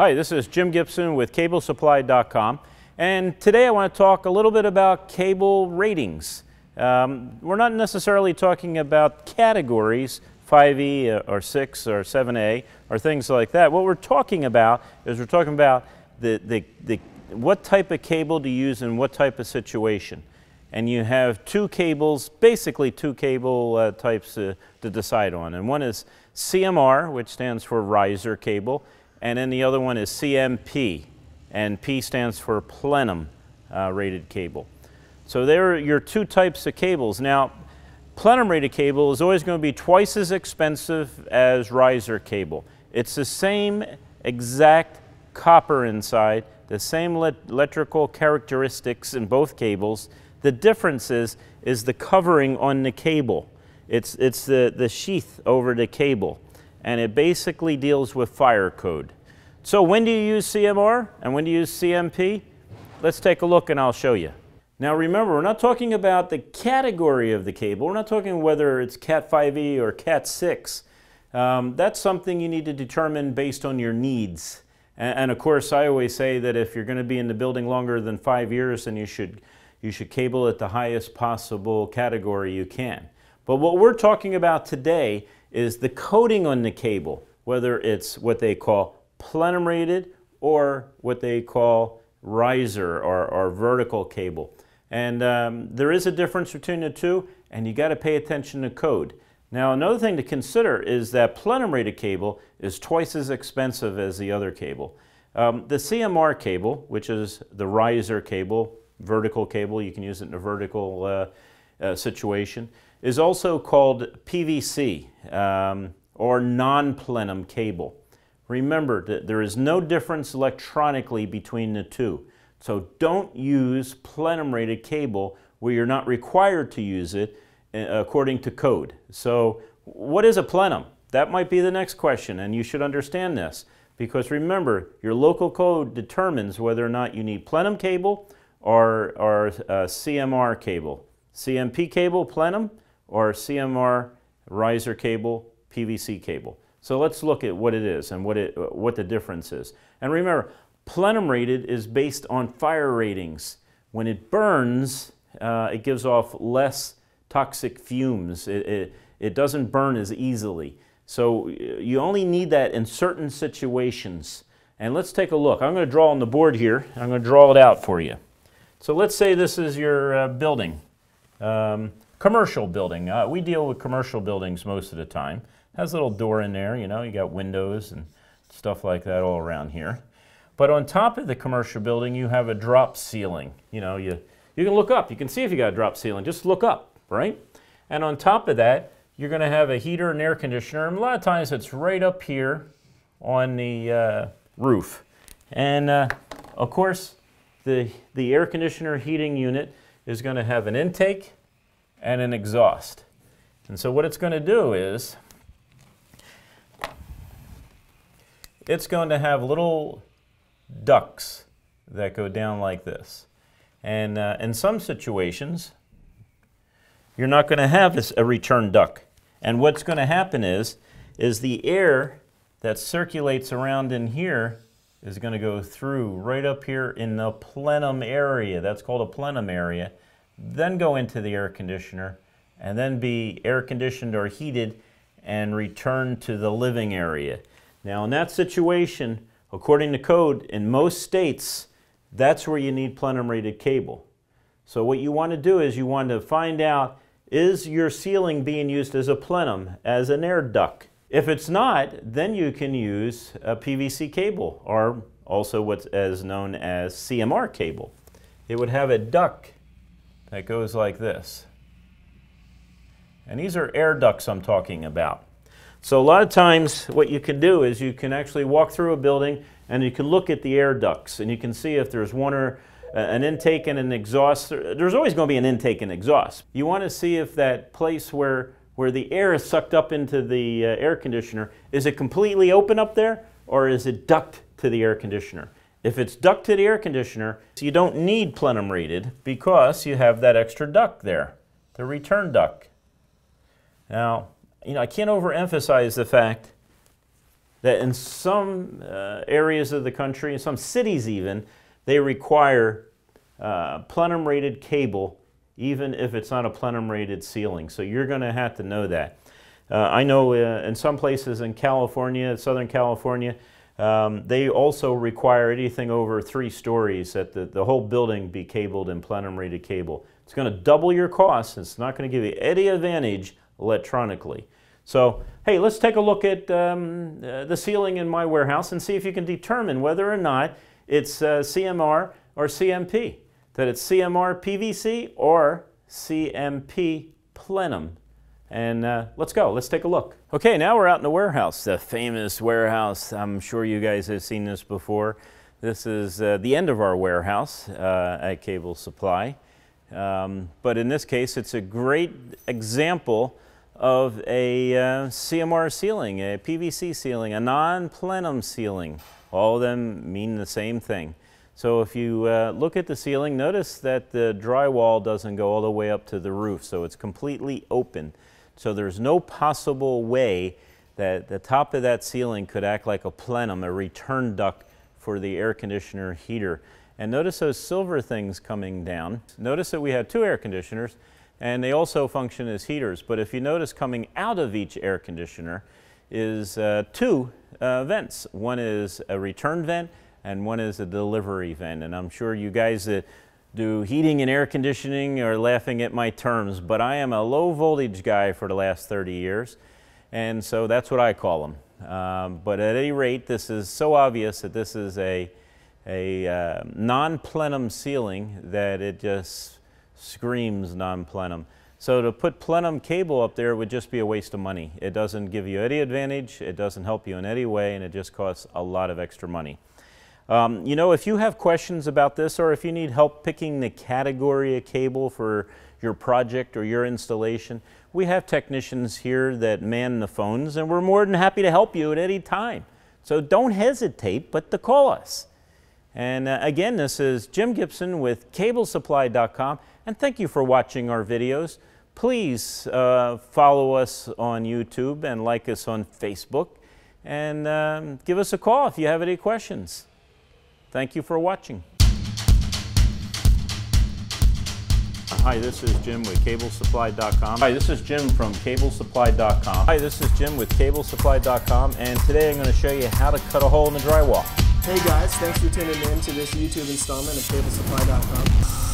Hi, this is Jim Gibson with CableSupply.com, and today I want to talk a little bit about cable ratings. Um, we're not necessarily talking about categories, 5E or 6 or 7A or things like that. What we're talking about is we're talking about the, the, the, what type of cable to use in what type of situation. And you have two cables, basically two cable uh, types uh, to decide on. And one is CMR, which stands for riser cable, and then the other one is CMP, and P stands for plenum uh, rated cable. So there are your two types of cables. Now, plenum rated cable is always going to be twice as expensive as riser cable. It's the same exact copper inside, the same electrical characteristics in both cables. The difference is, is the covering on the cable. It's, it's the, the sheath over the cable, and it basically deals with fire code. So when do you use CMR and when do you use CMP? Let's take a look and I'll show you. Now remember, we're not talking about the category of the cable. We're not talking whether it's Cat 5e or Cat 6. Um, that's something you need to determine based on your needs. And, and, of course, I always say that if you're going to be in the building longer than five years, then you should, you should cable at the highest possible category you can. But what we're talking about today is the coating on the cable, whether it's what they call plenum rated or what they call riser or, or vertical cable. And um, there is a difference between the two, and you got to pay attention to code. Now, another thing to consider is that plenum rated cable is twice as expensive as the other cable. Um, the CMR cable, which is the riser cable, vertical cable, you can use it in a vertical uh, uh, situation, is also called PVC um, or non-plenum cable. Remember that there is no difference electronically between the two. So don't use plenum rated cable where you're not required to use it uh, according to code. So what is a plenum? That might be the next question and you should understand this because remember your local code determines whether or not you need plenum cable or, or uh, CMR cable. CMP cable plenum or CMR riser cable, PVC cable. So let's look at what it is and what, it, what the difference is. And remember, plenum rated is based on fire ratings. When it burns, uh, it gives off less toxic fumes. It, it, it doesn't burn as easily. So you only need that in certain situations. And let's take a look. I'm going to draw on the board here. I'm going to draw it out for you. So let's say this is your uh, building. Um, Commercial building. Uh, we deal with commercial buildings most of the time. Has a little door in there, you know, you got windows and stuff like that all around here. But on top of the commercial building, you have a drop ceiling. You know, you, you can look up. You can see if you got a drop ceiling. Just look up, right? And on top of that, you're going to have a heater and air conditioner. And a lot of times it's right up here on the uh, roof. And uh, of course, the, the air conditioner heating unit is going to have an intake and an exhaust. And so what it's going to do is it's going to have little ducts that go down like this. And uh, in some situations, you're not going to have this, a return duct. And what's going to happen is, is the air that circulates around in here is going to go through right up here in the plenum area. That's called a plenum area then go into the air conditioner, and then be air conditioned or heated and return to the living area. Now, in that situation, according to code, in most states, that's where you need plenum rated cable. So what you want to do is you want to find out, is your ceiling being used as a plenum, as an air duct? If it's not, then you can use a PVC cable, or also what's as known as CMR cable. It would have a duct that goes like this. And these are air ducts I'm talking about. So a lot of times what you can do is you can actually walk through a building and you can look at the air ducts and you can see if there's one or an intake and an exhaust. There's always going to be an intake and exhaust. You want to see if that place where, where the air is sucked up into the uh, air conditioner, is it completely open up there or is it duct to the air conditioner? If it's ducted air conditioner, you don't need plenum rated because you have that extra duct there, the return duct. Now, you know, I can't overemphasize the fact that in some uh, areas of the country, in some cities even, they require uh, plenum rated cable even if it's not a plenum rated ceiling. So you're going to have to know that. Uh, I know uh, in some places in California, Southern California, um, they also require anything over three stories that the, the whole building be cabled in plenum rated cable. It's going to double your costs. It's not going to give you any advantage electronically. So, hey, let's take a look at um, uh, the ceiling in my warehouse and see if you can determine whether or not it's uh, CMR or CMP, that it's CMR PVC or CMP plenum. And uh, let's go, let's take a look. Okay, now we're out in the warehouse, the famous warehouse. I'm sure you guys have seen this before. This is uh, the end of our warehouse uh, at Cable Supply. Um, but in this case, it's a great example of a uh, CMR ceiling, a PVC ceiling, a non-plenum ceiling. All of them mean the same thing. So if you uh, look at the ceiling, notice that the drywall doesn't go all the way up to the roof, so it's completely open. So there's no possible way that the top of that ceiling could act like a plenum, a return duct for the air conditioner heater. And notice those silver things coming down. Notice that we have two air conditioners and they also function as heaters. But if you notice coming out of each air conditioner is uh, two uh, vents. One is a return vent and one is a delivery vent. And I'm sure you guys that do heating and air conditioning are laughing at my terms, but I am a low voltage guy for the last 30 years. And so that's what I call them. Um, but at any rate, this is so obvious that this is a, a uh, non-plenum ceiling that it just screams non-plenum. So to put plenum cable up there would just be a waste of money. It doesn't give you any advantage, it doesn't help you in any way, and it just costs a lot of extra money. Um, you know, if you have questions about this or if you need help picking the category of cable for your project or your installation, we have technicians here that man the phones and we're more than happy to help you at any time. So don't hesitate but to call us. And uh, again, this is Jim Gibson with cablesupply.com and thank you for watching our videos. Please uh, follow us on YouTube and like us on Facebook and um, give us a call if you have any questions. Thank you for watching. Hi, this is Jim with CableSupply.com. Hi, this is Jim from CableSupply.com. Hi, this is Jim with CableSupply.com, and today I'm going to show you how to cut a hole in the drywall. Hey guys, thanks for tuning in to this YouTube installment of CableSupply.com.